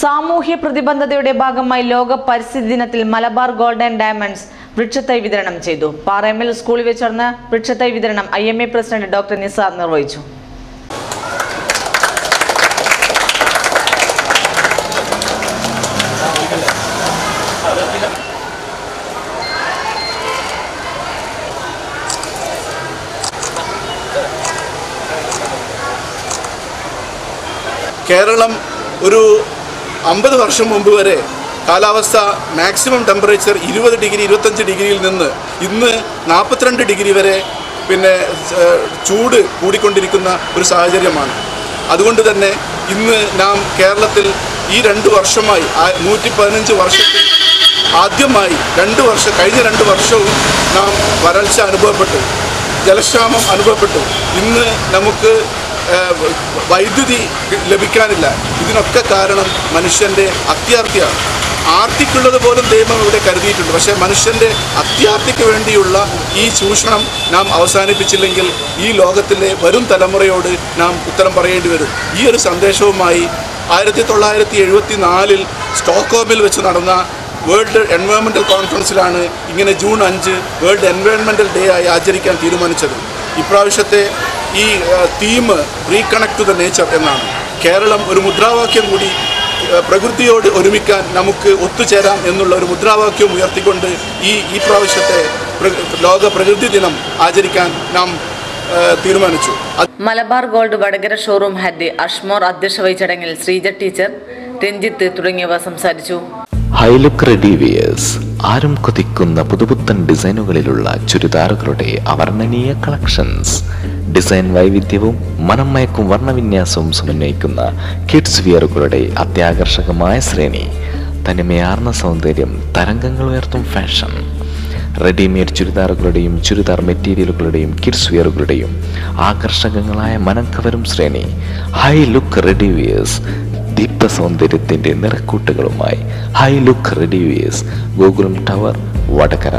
സാമൂഹ്യ പ്രതിബദ്ധതയുടെ ഭാഗമായി ലോക പരിസ്ഥിതി ദിനത്തിൽ മലബാർ ഗോൾഡൻ ഡയമണ്ട്സ് വൃക്ഷത്തൈ വിതരണം ചെയ്തു. പാറയമ്മൽ സ്കൂളിൽ വെച്ച് നടന്ന വൃക്ഷത്തൈ വിതരണം I M A president doctor Nisar നിർവഹിച്ചു. കേരളം ഒരു അമ്പത് വർഷം മുമ്പ് വരെ കാലാവസ്ഥ മാക്സിമം ടെമ്പറേച്ചർ ഇരുപത് ഡിഗ്രി ഇരുപത്തഞ്ച് ഡിഗ്രിയിൽ നിന്ന് ഇന്ന് നാൽപ്പത്തിരണ്ട് ഡിഗ്രി വരെ പിന്നെ ചൂട് കൂടിക്കൊണ്ടിരിക്കുന്ന ഒരു സാഹചര്യമാണ്. അതുകൊണ്ട് തന്നെ ഇന്ന് നാം കേരളത്തിൽ ഈ രണ്ട് വർഷമായി നൂറ്റി പതിനഞ്ച് വർഷത്തിൽ ആദ്യമായി രണ്ട് വർഷം കഴിഞ്ഞ രണ്ട് വർഷവും നാം വരൾച്ച അനുഭവപ്പെട്ടു. ജലക്ഷാമം അനുഭവപ്പെട്ടു. ഇന്ന് നമുക്ക് വൈദ്യുതി ലഭിക്കാനില്ല. ഇതിനൊക്കെ കാരണം മനുഷ്യന്റെ അത്യാർത്തിയാണ് ആർത്തിക്കുള്ളത് പോലും ദൈവം ഇവിടെ കരുതിയിട്ടുണ്ട്. പക്ഷേ മനുഷ്യന്റെ അത്യാർത്തിക്ക് വേണ്ടിയുള്ള ഈ ചൂഷണം നാം അവസാനിപ്പിച്ചില്ലെങ്കിൽ ഈ ലോകത്തിലെ വരും തലമുറയോട് നാം ഉത്തരം പറയേണ്ടി വരും. ഈ ഒരു സന്ദേശവുമായി ആയിരത്തി തൊള്ളായിരത്തി എഴുപത്തി നാലിൽ സ്റ്റോക്ക്ഹോമിൽ വെച്ച് നടന്ന വേൾഡ് എൻവയോൺമെന്റൽ കോൺഫറൻസിലാണ് ഇങ്ങനെ ജൂൺ അഞ്ച് വേൾഡ് എൻവയോൺമെന്റൽ ഡേ ആയി ആചരിക്കാൻ തീരുമാനിച്ചത്. ഇപ്രാവശ്യത്തെ ഈ theme reconnect to the nature എന്നാണ്. കേരളം ഒരു മുദ്രാവാക്യം കൂടി പ്രകൃതിയോട് ഒരുമിക്കാൻ നമുക്ക് ഒത്തുചേരാം എന്നുള്ള ഒരു മുദ്രാവാക്യം ഉയർത്തിക്കൊണ്ട് ഈ ഈ പ്രാവശ്യത്തെ ലോക പ്രകൃതി ദിനം ആചരിക്കാൻ നാം തീരുമാനിച്ചു. Malabar gold Vadakara showroom head Ashmor അധ്യക്ഷ വഹിച്ച ചടങ്ങിൽ ശ്രീജ ടീച്ചർ രഞ്ജിത്ത് തുടങ്ങിയവർ സംസാരിച്ചു. ഹൈലുക്ക് റെഡിവിയേഴ്സ് ആരും കൊതിക്കുന്ന പുതുപുത്തൻ ഡിസൈനുകളിലുള്ള ചുരിദാറുകളുടെ അവർണനീയ കളക്ഷൻസ്. ഡിസൈൻ വൈവിധ്യവും മനം മയക്കും വർണവിന്യാസവും സമന്വയിക്കുന്ന കിഡ്സ് വിയറുകളുടെ അത്യാകർഷകമായ ശ്രേണി. തനിമയാർന്ന സൗന്ദര്യം തരംഗങ്ങൾ ഉയർത്തും ഫാഷൻ. റെഡിമെയ്ഡ് ചുരിദാറുകളുടെയും ചുരിദാർ മെറ്റീരിയലുകളുടെയും കിഡ്സ് വെയറുകളുടെയും ആകർഷകങ്ങളായ മനം കവരും ശ്രേണി. ഹൈ ലുക്ക് റെഡി വിയേഴ്സ് ദീപ്ത സൗന്ദര്യത്തിന്റെ നിറക്കൂട്ടുകളുമായി. High look ready wears Gokulam tower Vadakara.